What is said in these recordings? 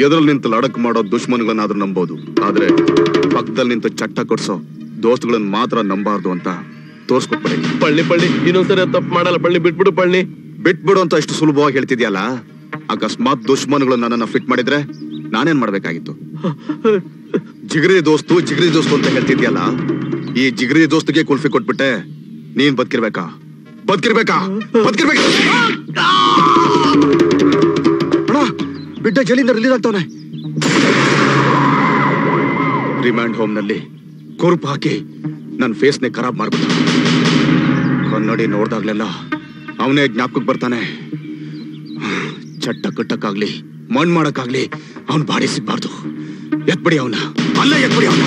ಎದುರಲ್ಲಿ ನಿಂತು ಲಡಕ್ ಮಾಡೋ ದುಶ್ಮನ್ಗಳನ್ನಾದ್ರೂ ನಂಬೋದು. ಆದ್ರೆ ಪಕ್ಕದಲ್ಲಿ ನಿಂತು ಚಟ್ಟ ಕೊಡ್ಸೋ ದೋಸ್ತುಗಳನ್ನ ಮಾತ್ರ ನಂಬಾರ್ದು ಅಂತ ತೋರ್ಸ್ಕೊಟ್ಬಿಡಿ. ಪಳ್ಳಿ ಪಳ್ಳಿ. ಇನ್ನೊಂದ್ಸರಿ ತಪ್ಪು ಮಾಡಲ್ಲ. ಪಳ್ಳಿ ಬಿಟ್ಬಿಡು ಪಳ್ಳಿ. ಬಿಟ್ಬಿಡು ಅಂತ ಅಷ್ಟು ಸುಲಭವಾಗಿ ಹೇಳ್ತಿದ್ಯಲ್ಲ? ಅಕಸ್ಮಾತ್ ದುಶ್ಮನ್ಗಳು ನನ್ನನ್ನ ಫಿಟ್ ಮಾಡಿದ್ರೆ ನಾನೇನ್ ಮಾಡ್ಬೇಕಾಗಿತ್ತು? ಜಿಗರಿ ದೋಸ್ತು ಜಿಗರಿ ದೋಸ್ತು ಅಂತ ಹೇಳ್ತಿದ್ಯಲ್ಲ? ಈ ಜಿಗರಿ ದೋಸ್ತಿಗೆ ಕುಲ್ಫಿ ಕೊಟ್ಬಿಟ್ಟೆ ನೀನ್ ಬದುಕಿರ್ಬೇಕಾ? ಬದುಕಿರ್ಬೇಕಾ? ಬದುಕಿರ್ಬೇಕಾ? ಬಿಡ್ಡ ಜೈಲಿಂದ ರಿಲೀಸ್ ಆಗ್ತಾವನೆ. ರಿಮ್ಯಾಂಡ್ ಹೋಮ್ನಲ್ಲಿ ಕುರುಪ್ ಹಾಕಿ ನನ್ನ ಫೇಸ್ನೆ ಖರಾಬ್ ಮಾಡ್ಬಿಟ್ಟು. ಕನ್ನಡಿ ನೋಡ್ದಾಗ್ಲೆಲ್ಲ ಅವನೇ ಜ್ಞಾಪಕಕ್ಕೆ ಬರ್ತಾನೆ. ಚಟ್ಟ ಕಟ್ಟಕ್ಕಾಗ್ಲಿ, ಮಣ್ಣು ಮಾಡಕ್ಕಾಗ್ಲಿ ಅವನ್ ಬಾಡಿ ಸಿಗ್ಬಾರ್ದು. ಎತ್ಬಿಡಿ ಅವನ. ಅಲ್ಲ ಎತ್ಬಿಡಿ ಅವನ.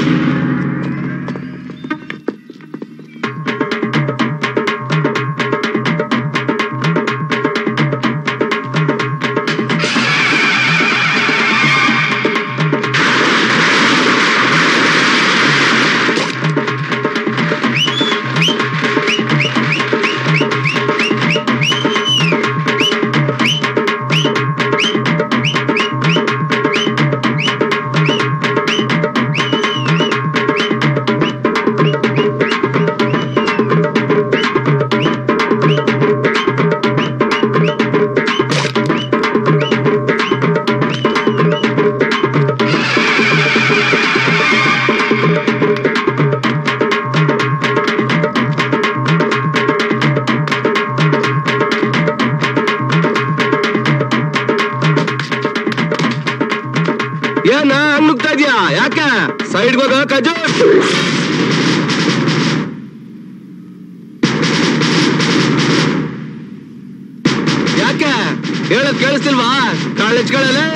ಹೇಳದ್ ಕೇಳಿಸ್ತಿಲ್ವಾ? ಕಾಳೆಜ್ಗಳಲ್ಲೇ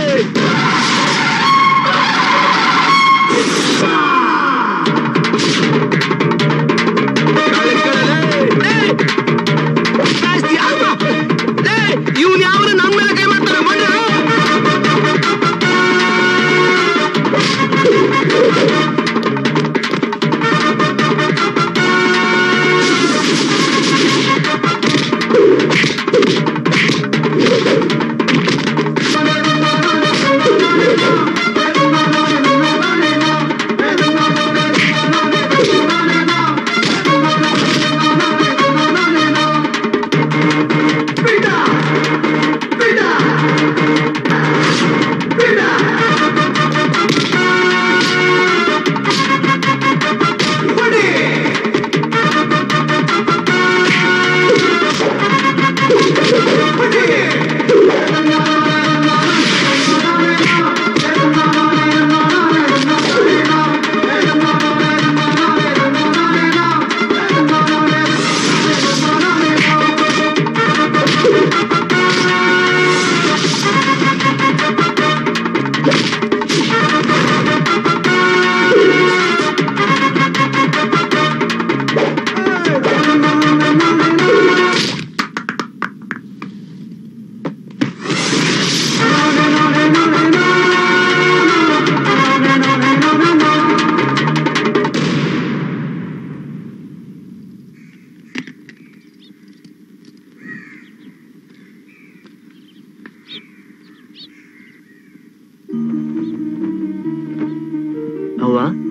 ಅವ್ವ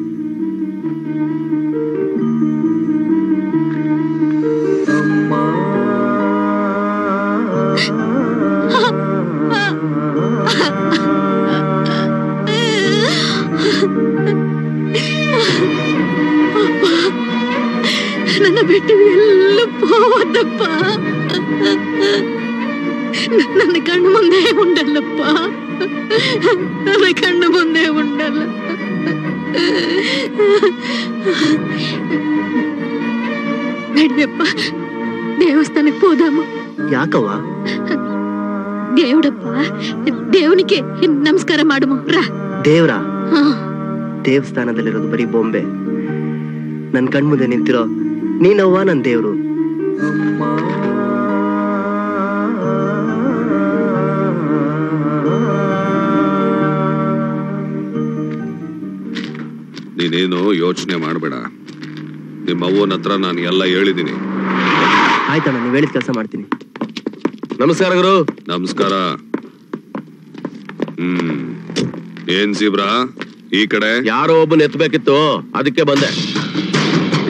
ನಡಿಯಪ್ಪ ದೇವಸ್ಥಾನಕ್ಕೆ ಹೋದಮ್ಮ ಯಾಕವ್ವ దేవుడప్ప దేవునికి ನಮಸ್ಕಾರ ಮಾಡುಮ ರಾ ದೇವ್ರ ಹಾ. ದೇವಸ್ಥಾನದಲ್ಲಿರೋದು ಬರೀ ಬೊಂಬೆ ನನ್ ಕಣ್ಮುಂದೆ ನಿಂತಿರೋ ನೀನವ್ವ ನನ್ ದೇವ್ರು ನೀನೇನು ಯೋಚನೆ ಮಾಡಬೇಡ. ನಿಮ್ಮ ಅವ್ವನ ಹತ್ರ ನಾನು ಎಲ್ಲ ಹೇಳಿದ್ದೀನಿ. ಆಯ್ತಣ್ಣ ನೀವು ಹೇಳಿದ ಕೆಲಸ ಮಾಡ್ತೀನಿ. ನಮಸ್ಕಾರ ಗುರು. ನಮಸ್ಕಾರ. ಹ್ಮ್. ಏನ್ ಸೀಬ್ರಾ? ಈ ಕಡೆ? ಯಾರೋ ಒಬ್ಬನ ಎತ್ತಬೇಕಿತ್ತು ಅದಕ್ಕೆ ಬಂದೆ.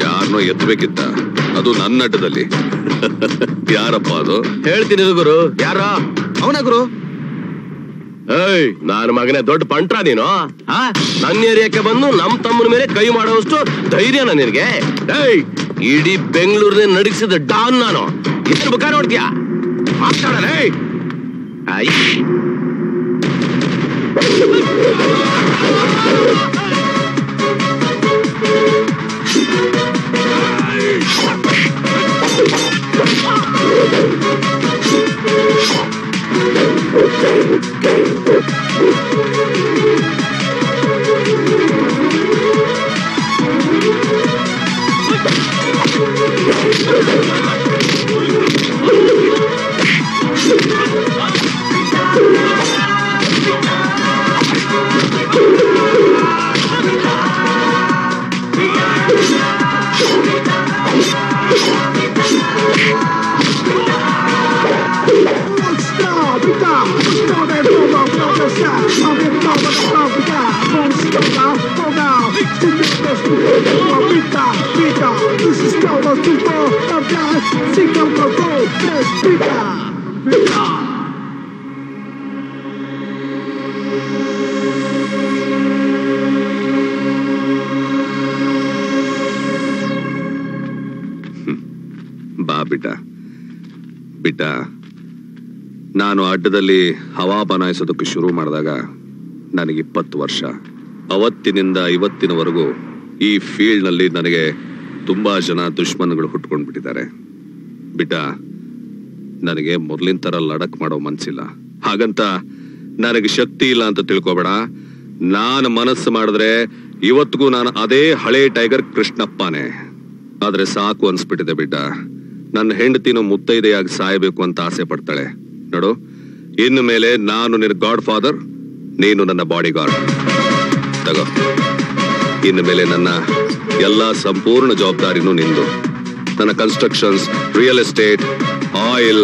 ಯಾರನ್ನೋ ಎತ್ತಬೇಕಿತ್ತ ಅದು ನನ್ನ ಅಡ್ಡದಲ್ಲಿ. ಯಾರಪ್ಪ ಅದು? ಹೇಳ್ತೀನಿ ಗುರು ಯಾರ? ಅವನ ಗುರು? ಏಯ್ ನಾನು ಮಗನೇ ದೊಡ್ಡ ಪಂಟ್ರ ನೀನು? ನನ್ನ ಏರಿಯಾಕ್ಕೆ ಬಂದು ನಮ್ ತಮ್ಮನ ಮೇಲೆ ಕೈ ಮಾಡೋಷ್ಟು ಧೈರ್ಯನ ನಿನಗೆ. ಏಯ್ ಇಡೀ ಬೆಂಗಳೂರನ್ನೇ ನಡಗಿಸಿದ ಡಾನ್ ನಾನು. ಏನ್ ಮುಖ ನೋಡ್ತೀಯಾ? ಮಾತಾಡಲ್ಲ ಏಯ್. Game, game, game, game. ಅಡ್ಡದಲ್ಲಿ ಹವಾ ಬನಾಯಿಸೋದಕ್ಕೆ ಶುರು ಮಾಡಿದಾಗ ನನಗೆ ಇಪ್ಪತ್ತು ವರ್ಷ. ಅವತ್ತಿನಿಂದ ಇವತ್ತಿನವರೆಗೂ ಈ ಫೀಲ್ಡ್ನಲ್ಲಿ ನನಗೆ ತುಂಬ ಜನ ದುಷ್ಮನ್ಗಳು ಹುಟ್ಕೊಂಡು ಬಿಟ್ಟಿದ್ದಾರೆ ಬಿಟ್ಟ, ನನಗೆ ಮೊದಲಿನ ಥರ ಲಡಕ್ ಮಾಡೋ ಮನಸ್ಸಿಲ್ಲ ಹಾಗಂತ ನನಗೆ ಶಕ್ತಿ ಇಲ್ಲ ಅಂತ ತಿಳ್ಕೊಬೇಡ. ನಾನು ಮನಸ್ಸು ಮಾಡಿದ್ರೆ ಇವತ್ತಿಗೂ ನಾನು ಅದೇ ಹಳೆ ಟೈಗರ್ ಕೃಷ್ಣಪ್ಪನೇ. ಆದರೆ ಸಾಕು ಅನಿಸ್ಬಿಟ್ಟಿದೆ ಬಿಟ್ಟ. ನನ್ನ ಹೆಂಡತಿನೂ ಮುತ್ತೈದೆಯಾಗಿ ಸಾಯಬೇಕು ಅಂತ ಆಸೆ ಪಡ್ತಾಳೆ. ನೋಡು ಇನ್ನು ಮೇಲೆ ನಾನು ನಿನ್ನ ಗಾಡ್ ಫಾದರ್ ನೀನು ನನ್ನ ಬಾಡಿ ಗಾರ್ಡ್ ತಗೋ. ಇನ್ನು ಮೇಲೆ ನನ್ನ ಎಲ್ಲ ಸಂಪೂರ್ಣ ಜವಾಬ್ದಾರಿನೂ ನಿಂದು. ನನ್ನ constructions real estate oil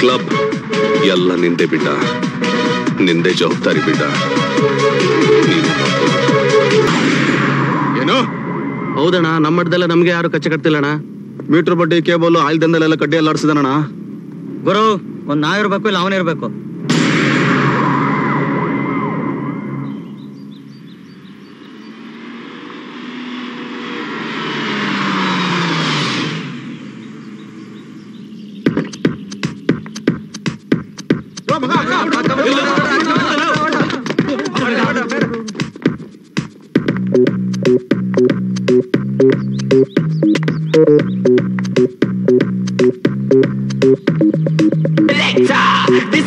club ಎಲ್ಲ ನಿಂದೆ ಬಿಟ್ಟ ನಿಂದೆ ಜವಾಬ್ದಾರಿ ಬಿಟ್ಟ ಏನು? ಹೌದಣ್ಣ ನಮ್ಮ ಮಠದಲ್ಲ ನಮ್ಗೆ ಯಾರು ಕಚ್ಚೆ ಕಟ್ತಿಲ್ಲಣ್ಣ? ಮೀಟರ್ ಬಡ್ಡಿ ಕೇಬಲ್ ಆಯಿಲ್ ದಂದಲೆಲ್ಲ ಕಡ್ಡಿ ಎಲ್ಲ ಆಡಿಸಿದಣ್ಣ ಗುರು ಒಂದ್ ನಾವಿರ್ಬೇಕು ಇಲ್ಲ ಅವನಿರ್ಬೇಕು Lecture,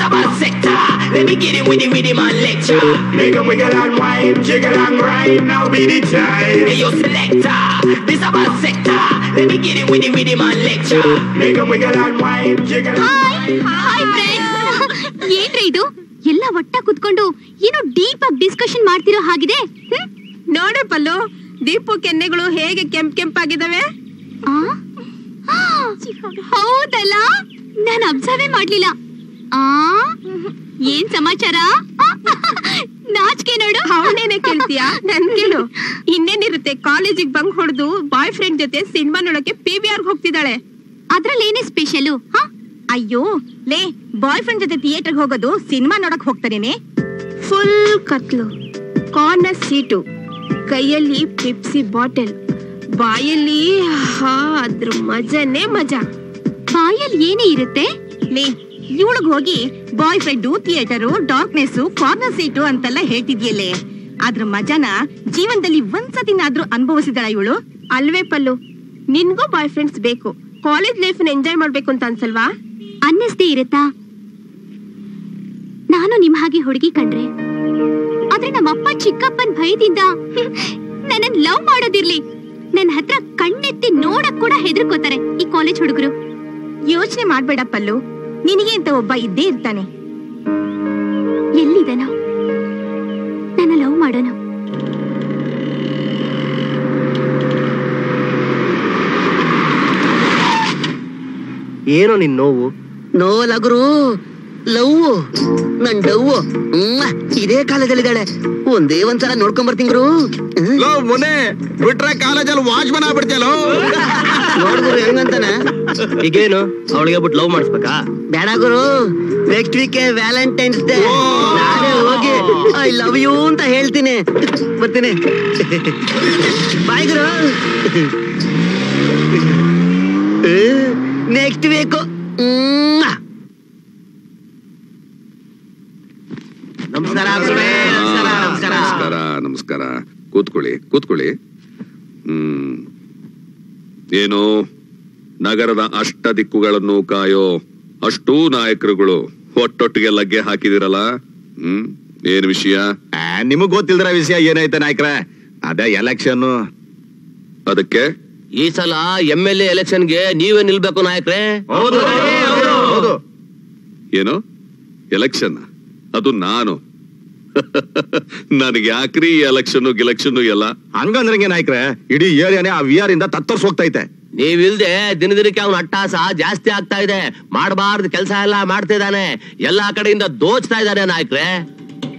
about sector. Let me get it with the with him on lecture. Make a wiggle and wine, jiggle and grind, now be the time. Hey yo selector, this about sector. Let me get it with the with him on lecture. Make a wiggle and wine, jiggle and grind. Hi, friends ಏನ್ರಿ ಇದು ಎಲ್ಲ ಒಟ್ಟ ಕುತ್ಕೊಂಡು ಏನೋ deep ಆಗಿ discussion ಮಾಡ್ತಿರೋ ಹಾಗಿದೆ? ನೋಡು ಪಲ್ಲು ದೀಪು ಕೆನ್ನೆಗಳು ಹೇಗೆ ಕೆಂಪ್ ಕೆಂಪಾಗಿದ್ದಾವೆ ಹೌದಲ್ಲ ನಾನು ಅಬ್ಸರ್ವೇ ಮಾಡ್ಲಿಲ್ಲ ಏನ್ ಸಮಾಚಾರ? ನಾಚಿಕೆ ನೋಡು. ಅವನೇನೆ ಕೇಳ್ತೀಯಾ? ನನ್ ಕೇಳು. ಇನ್ನೇನಿರುತ್ತೆ? ಕಾಲೇಜಿಗೆ ಬಂಗ್ ಹೊಡೆದು ಬಾಯ್ ಫ್ರೆಂಡ್ ಜೊತೆ ಸಿನಿಮಾ ನೋಡಕ್ಕೆ ಪಿ ವಿ ಆರ್ ಹೋಗ್ತಿದ್ದಾಳೆ. ಅದ್ರಲ್ಲಿ ಏನೇ ಸ್ಪೆಷಲು ಅಯ್ಯೋ ಲೇ ಬಾಯ್ ಫ್ರೆಂಡ್ ಜೊತೆ ಥಿಯೇಟರ್ ಹೋಗೋದು ಸಿನಿಮಾ ನೋಡಕ್ ಹೋಗ್ತಾರೇನೆ ಫುಲ್ ಕತ್ಲು. ಕಾರ್ನರ್ ಸೀಟು ಕೈಯಲ್ಲಿ ಪಿಪ್ಸಿ ಬಾಟಲ್ ಬಾಯಲ್ಲಿ ಹಾ ಅದ್ರ ಮಜನೇ ಮಜಾ. ಬಾಯಲ್ಲಿ ಏನೇ ಇರುತ್ತೆ? ಲೇ ಇವಳಿಗ್ ಹೋಗಿ boyfriend theatre darkness corner seat ಅಂತೆಲ್ಲ ಹೇಳ್ತಿದ್ಯಲ್ಲ. ಅದ್ರ ಮಜಾನ ಜೀವನದಲ್ಲಿ ಒಂದ್ಸತಿನಾದ್ರೂ ಅನುಭವಿಸಿದಳ ಇವಳು? ಅಲ್ವೇ ಪಲ್ಲು. ನಿನ್ಗೂ ಬಾಯ್ ಫ್ರೆಂಡ್ಸ್ ಬೇಕು. ಕಾಲೇಜ್ ಲೈಫ್ ಎಂಜಾಯ್ ಮಾಡ್ಬೇಕು ಅಂತ ಅನ್ಸಲ್ವಾ? ಅನ್ನಿಸ್ದೇ ಇರುತ್ತಾ? ನಾನು ನಿಮ್ ಹಾಗೆ ಹುಡುಗಿ ಕಂಡ್ರೆ. ಆದ್ರೆ ನಮ್ಮಪ್ಪ ಚಿಕ್ಕಪ್ಪನ್ ಭಯದಿಂದ ನನ್ನ ಲವ್ ಮಾಡೋದಿರ್ಲಿ. ನನ್ನ ಹತ್ರ ಕಣ್ಣೆತ್ತಿ ನೋಡಕ್ ಕೂಡ ಹೆದರ್ಕೋತಾರೆ ಈ ಕಾಲೇಜ್ ಹುಡುಗರು. ಯೋಚನೆ ಮಾಡ್ಬೇಡ ಪಲ್ಲು. ನಿನಗೆ ಅಂತ ಒಬ್ಬ ಇದ್ದೇ ಇರ್ತಾನೆ. ಎಲ್ಲಿದನೋ? ನನ್ನ ಲವ್ ಮಾಡೋಣ ಏನೋ ನಿನ್ ನೋವು? ನೋಲ ಲವ್ ನನ್ ಡವ್ ಇದೇ ಕಾಲೇಜಲ್ಲಿದ್ದಾಳೆ ಒಂದೇ ಒಂದ್ಸಲ ನೋಡ್ಕೊಂಡ್ ಬರ್ತಿಂಗ್ರು ಮೊನ್ನೆ ಬಿಟ್ರೆ ಕಾಲೇಜಲ್ಲಿ ವಾಚ್ಮನ್ ಆಗ್ಬಿಡ್ತೀಯಲ್ಲೋ ನೋಡ್ಗುರು ಹೆಂಗಂತಾನೆ. ಈಗೇನು? ಅವಳಿಗೆ ಬಿಟ್ಟು ಲವ್ ಮಾಡಿಸ್ಬೇಕಾ? ಬೇಡ ಗುರು. ನೆಕ್ಸ್ಟ್ ವೀಕ್ ವ್ಯಾಲೆಂಟೈನ್ಸ್ ಡೇ ನಾನೇ ಹೋಗಿ ಐ ಲವ್ ಯು ಅಂತ ಹೇಳ್ತೀನಿ. ಬರ್ತೀನಿ. ಬಾಯ್ ಗುರು. ನೆಕ್ಸ್ಟ್ ವೀಕ್ ನಮಸ್ಕಾರ ನಮಸ್ಕಾರ ನಮಸ್ಕಾರ ನಮಸ್ಕಾರ. ನಮಸ್ಕಾರ ಕೂತ್ಕೊಳ್ಳಿ ಕೂತ್ಕೊಳ್ಳಿ. ಹ್ಮ್. ಏನು? ನಗರದ ಅಷ್ಟ ದಿಕ್ಕುಗಳನ್ನು ಕಾಯೋ ಅಷ್ಟೂ ನಾಯಕರುಗಳು ಒಟ್ಟೊಟ್ಟಿಗೆ ಲಗ್ಗೆ ಹಾಕಿದಿರಲ್ಲ? ಹ್ಮ್. ಏನ್ ವಿಷಯ? ಆ, ನಿಮಗ್ ಗೊತ್ತಿಲ್ದ್ರ ವಿಷಯ ಏನೈತೆ ನಾಯಕರ? ಅದೇ ಎಲೆಕ್ಷನ್ ಅದಕ್ಕೆ? ಈ ಸಲ ಎಂ ಎಲ್ ಎ ಎಲೆಕ್ಷನ್ಗೆ ನೀವೇ ನಿಲ್ಬೇಕು ನಾಯಕ್ರೆ. ಹೌದು ಏನು? ಎಲೆಕ್ಷನ್ ಅದು ನಾನು. ನನಗೆ ಯಾಕ್ರಿ ಈ ಎಲೆಕ್ಷನ್ ಗಿಲೆಕ್ಷನ್ ಎಲ್ಲ. ಹಂಗಂದ್ರಂಗೆ ನಾಯ್ಕ್ರೆ? ಇಡೀ ಏರಿಯಾನೇ ಆ ವಿಆರ್ ಇಂದ ತತ್ತರ್ಸ್ ಹೋಗ್ತೈತೆ. ನೀವಿಲ್ದೆ ದಿನ ದಿನಕ್ಕೆ ಅವ್ನ ಅಟ್ಟಾಸ ಜಾಸ್ತಿ ಆಗ್ತಾ ಇದೆ. ಮಾಡಬಾರ್ದು ಕೆಲಸ ಎಲ್ಲ ಮಾಡ್ತಾ ಇದ್ದಾನೆ. ಎಲ್ಲಾ ಕಡೆಯಿಂದ ದೋಚ್ತಾ ಇದ್ದಾನೆ ನಾಯ್ಕ್ರೆ.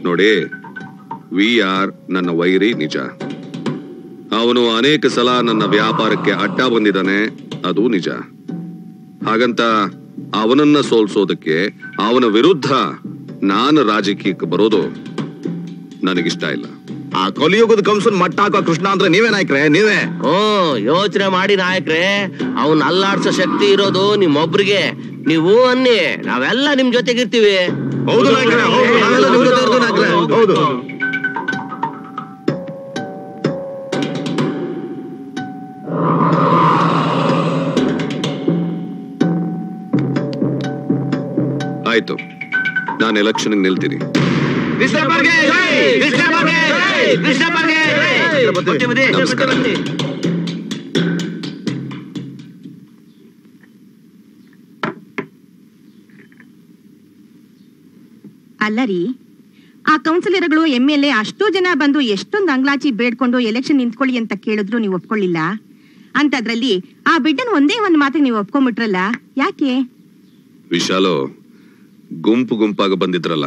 ನೋಡಿ ವಿ ಆರ್ ನನ್ನ ವೈರಿ ನಿಜ. ಅವನು ಅನೇಕ ಸಲ ನನ್ನ ವ್ಯಾಪಾರಕ್ಕೆ ಅಡ್ಡ ಬಂದಿದ್ದಾನೆ ಅದು ನಿಜ. ಹಾಗಂತ ಅವನನ್ನ ಸೋಲ್ಸೋದಕ್ಕೆ ಅವನ ವಿರುದ್ಧ ನಾನು ರಾಜಕೀಯಕ್ಕೆ ಬರೋದು ನನಗಿಷ್ಟ ಇಲ್ಲ. ಆ ಕಲಿಯುಗದ ಕಂಸನ್ ಮಟ್ಟ ಹಾಕೋ ಕೃಷ್ಣ ಅಂದ್ರೆ ನೀವೇ ನಾಯಕ್ರೆ ನೀವೇ? ಓ ಯೋಚನೆ ಮಾಡಿ ನಾಯಕ್ರೆ ಅವನ್ ಅಲ್ಲಾಡ್ಸೋ ಶಕ್ತಿ ಇರೋದು ನಿಮ್ಮೊಬ್ರಿಗೆ. ನೀವು ಅನ್ನಿ ನಾವೆಲ್ಲ ನಿಮ್ ಜೊತೆಗಿರ್ತೀವಿ. ಹೌದು ಆಯ್ತು. ನಾನು ಎಲೆಕ್ಷನ್ಗೆ ನಿಲ್ತೀನಿ. ಅಲ್ಲ ರೀ ಆ ಕೌನ್ಸಿಲರ್ಗಳು ಎಂ ಎಲ್ ಎ ಅಷ್ಟೋ ಜನ ಬಂದು ಎಷ್ಟೊಂದು ಅಂಗ್ಲಾಚಿ ಬೇಡ್ಕೊಂಡು ಎಲೆಕ್ಷನ್ ನಿಂತ್ಕೊಳ್ಳಿ ಅಂತ ಕೇಳಿದ್ರು ನೀವು ಒಪ್ಕೊಳ್ಳಿಲ್ಲ? ಅಂತದ್ರಲ್ಲಿ ಆ ಬಿಡ್ಡನ್ ಒಂದೇ ಒಂದು ಮಾತಿಗೆ ನೀವು ಒಪ್ಕೊಂಡ್ಬಿಟ್ರಲ್ಲ ಯಾಕೆ? ವಿಶಾಲೋ ಗುಂಪು ಗುಂಪಾಗಿ ಬಂದಿದ್ರಲ್ಲ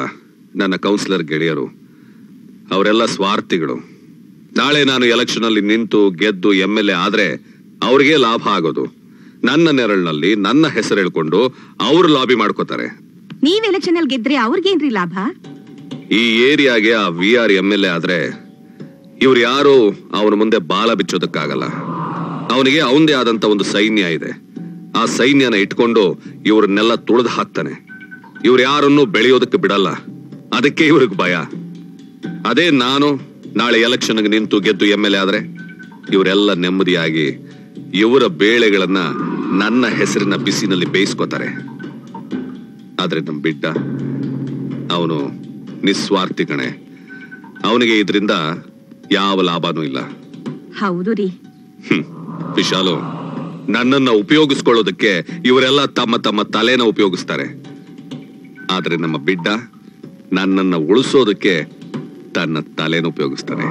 ನನ್ನ ಕೌನ್ಸಿಲರ್ ಗೆಳೆಯರು ಅವರೆಲ್ಲ ಸ್ವಾರ್ಥಿಗಳು. ನಾಳೆ ನಾನು ಎಲೆಕ್ಷನ್ ಅಲ್ಲಿ ನಿಂತು ಗೆದ್ದು ಎಂ ಎಲ್ ಎ ಆದ್ರೆ ಅವ್ರಿಗೆ ಲಾಭ ಆಗೋದು. ನನ್ನ ನೆರಳಿನಲ್ಲಿ ನನ್ನ ಹೆಸರು ಹೇಳ್ಕೊಂಡು ಅವರು ಲಾಬಿ ಮಾಡ್ಕೋತಾರೆ. ನೀವ್ ಎಲೆಕ್ಷನ್ ಅಲ್ಲಿ ಗೆದ್ರೆ ಅವ್ರಿಗೇನ್ರಿ ಲಾಭ? ಈ ಏರಿಯಾಗೆ ಆ V R M L A ಆದ್ರೆ ಇವ್ರು ಯಾರು ಅವನ ಮುಂದೆ ಬಾಲ ಬಿಚ್ಚೋದಕ್ಕಾಗಲ್ಲ. ಅವನಿಗೆ ಅವಂದೇ ಆದಂತ ಒಂದು ಸೈನ್ಯ ಇದೆ. ಆ ಸೈನ್ಯನ ಇಟ್ಕೊಂಡು ಇವ್ರನ್ನೆಲ್ಲ ತುಳಿದು ಹಾಕ್ತಾನೆ. ಇವ್ರು ಯಾರನ್ನು ಬೆಳೆಯೋದಕ್ಕೆ ಬಿಡಲ್ಲ. ಅದಕ್ಕೆ ಇವ್ರಿಗೆ ಭಯ. ಅದೇ ನಾನು ನಾಳೆ ಎಲೆಕ್ಷನ್ಗೆ ನಿಂತು ಗೆದ್ದು ಎಂ ಎಲ್ ಎ ಆದ್ರೆ ಇವರೆಲ್ಲ ನೆಮ್ಮದಿಯಾಗಿ ಇವರ ಬೇಳೆಗಳನ್ನ ನನ್ನ ಹೆಸರಿನ ಬಿಸಿನಲ್ಲಿ ಬೇಯಿಸ್ಕೋತಾರೆ. ಆದ್ರೆ ನಮ್ ಬಿಡ್ಡ ಅವನು ನಿಸ್ವಾರ್ಥಿ ಕಣೆ. ಅವನಿಗೆ ಇದರಿಂದ ಯಾವ ಲಾಭನೂ ಇಲ್ಲ. ಹೌದು ರೀ. ವಿಶಾಲು ನನ್ನನ್ನು ಉಪಯೋಗಿಸ್ಕೊಳ್ಳೋದಕ್ಕೆ ಇವರೆಲ್ಲ ತಮ್ಮ ತಮ್ಮ ತಲೆನ ಉಪಯೋಗಿಸ್ತಾರೆ. ಆದರೆ ನಮ್ಮ ಬಿಡ್ಡ ನನ್ನನ್ನ ಉಳಿಸೋದಕ್ಕೆ ತನ್ನ ತಲೆನ ಉಪಯೋಗಿಸ್ತಾನೆ.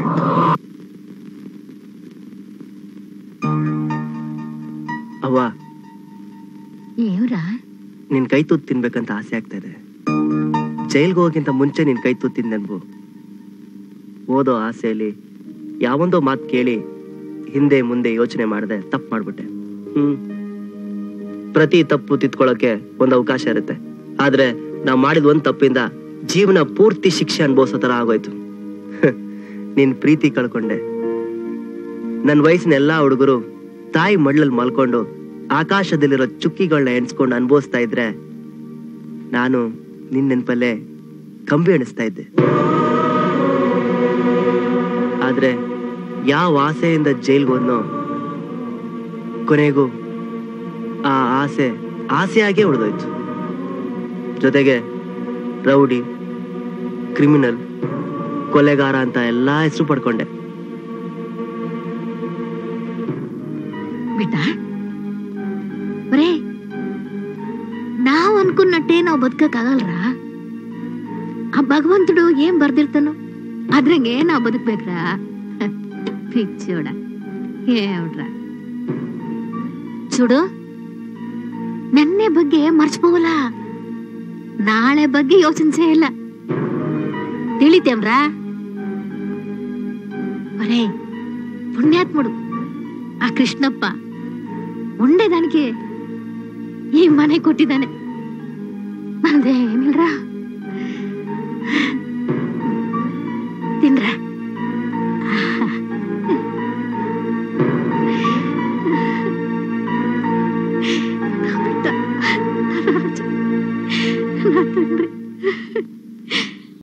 ಅವ್ವ. ನಿನ್ ಕೈ ತೂತ್ ತಿನ್ಬೇಕಂತ ಆಸೆ ಆಗ್ತಾ ಇದೆ. ಜೈಲ್ಗೆ ಹೋಗಿಂತ ಮುಂಚೆ ನಿನ್ ಕೈ ತುತ್ತು ನೆನ್ಬು ಓದೋ ಆಸೆಯಲ್ಲಿ ಯಾವೊಂದೋ ಮಾತು ಕೇಳಿ ಹಿಂದೆ ಮುಂದೆ ಯೋಚನೆ ಮಾಡದೆ ತಪ್ಪು ಮಾಡ್ಬಿಟ್ಟೆ. ಹ್ಮ್. ಪ್ರತಿ ತಪ್ಪು ತಿತ್ಕೊಳ್ಳೋಕೆ ಒಂದು ಅವಕಾಶ ಇರುತ್ತೆ. ಆದ್ರೆ ನಾವು ಮಾಡಿದ ಒಂದ್ ತಪ್ಪಿಂದ ಜೀವನ ಪೂರ್ತಿ ಶಿಕ್ಷೆ ಅನುಭವಿಸೋ ತರ ಆಗೋಯ್ತು ನಿನ್ ಪ್ರೀತಿ ಕಳ್ಕೊಂಡೆ. ನನ್ನ ವಯಸ್ಸಿನ ಎಲ್ಲಾ ಹುಡುಗರು ತಾಯಿ ಮಡ್ಲಲ್ಲಿ ಮಲ್ಕೊಂಡು ಆಕಾಶದಲ್ಲಿರೋ ಚುಕ್ಕಿಗಳನ್ನ ಎಣಿಸ್ಕೊಂಡು ಅನುಭವಿಸ್ತಾ ಇದ್ರೆ ನಾನು ನಿನ್ ನೆನಪಲ್ಲೇ ಕಂಬಿ ಎಣಿಸ್ತಾ ಇದ್ದೆ. ಆದ್ರೆ ಯಾವ ಆಸೆಯಿಂದ ಜೈಲ್ಗೆ ಹೋದ್ನೋ ಕೊನೆಗೂ ಆ ಆಸೆ, ಆಸೆಯಾಗೇ ಉಳಿದೋಯ್ತು. ಜೊತೆಗೆ ರೌಡಿ ಕ್ರಿಮಿನಲ್ ಕೊಲೆಗಾರ ಅಂತ ಎಲ್ಲಾ ಹೆಸರು ಪಡ್ಕೊಂಡೆ ಬಿಟ್ಟ ಬರೇ ನಾವ್ ಅನ್ಕೊಂಡಟ್ಟೆ ನಾವ್ ಬದುಕಕ್ಕಾಗಲ್ರ ಆ ಭಗವಂತುಡು ಏನ್ ಬರ್ದಿರ್ತಾನೋ ಅದ್ರಂಗೆ ನಾವ್ ಬದುಕ್ಬೇಕ್ರ ಪಿಚ್ಚೋಡ ಹೇಳ್ರ ಚುಡು ನನ್ನೆ ಬಗ್ಗೆ ಮರ್ಚ್ಬೋವಲ್ಲ ನಾಳೆ ಬಗ್ಗೆ ಯೋಚಿಸೇ ಇಲ್ಲ ತಿಳಿತೇಮ್ರ ಪುಣ್ಯಾತ್ ಪುಣ್ಯಾತ್ಮಡು ಆ ಕೃಷ್ಣಪ್ಪ ಉಂಡೆದಾನಿಗೆ ಈ ಮನೆ ಕೊಟ್ಟಿದ್ದಾನೆ. ನಂದೇನಿಲ್ರ